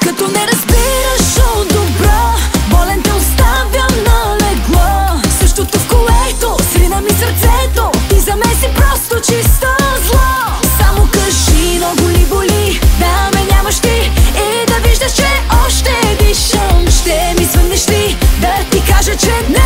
Като не разбираш от добро Болен те оставям на легло. Същото в колето Срина ми сърцето Ти за мен си просто чисто зло Само кажи много ли боли? Да ме нямаш ти. И да виждаш, че още дишам Ще ми звъннеш ли? Да ти кажа, че не